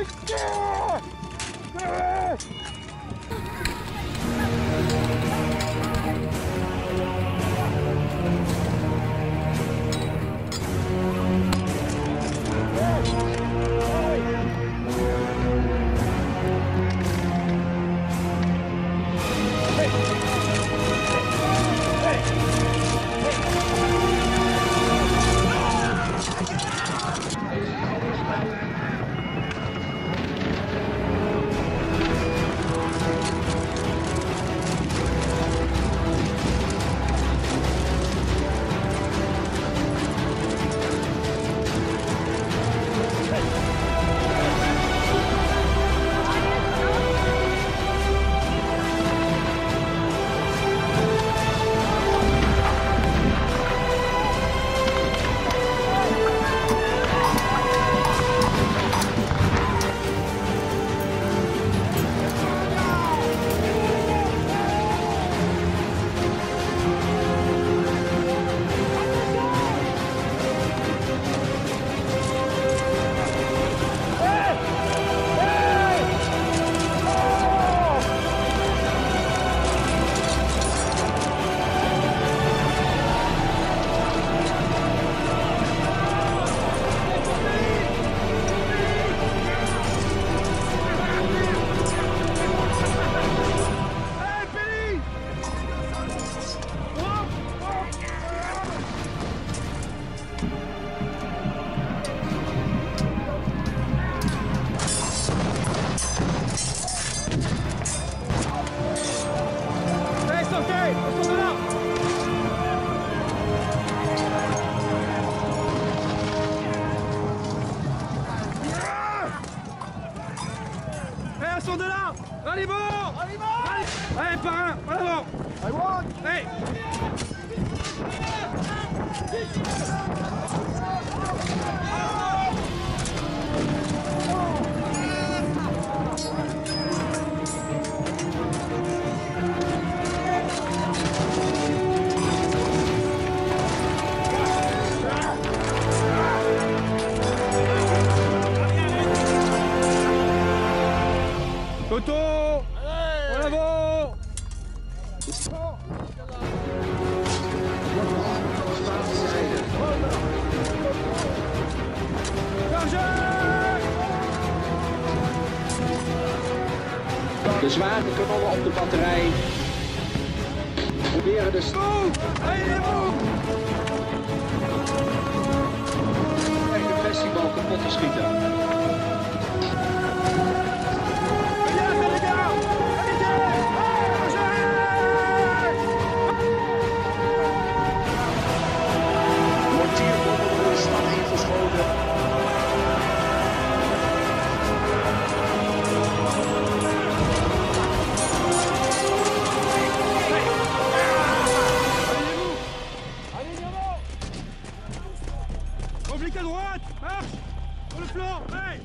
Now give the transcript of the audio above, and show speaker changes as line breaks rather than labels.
Allez, Allez, bon Allez, bon Allez, par un, en avant Allez. Toto
De zware kanonnen op de batterij. Proberen de de
Oblique à droite Marche Sur le flanc Hey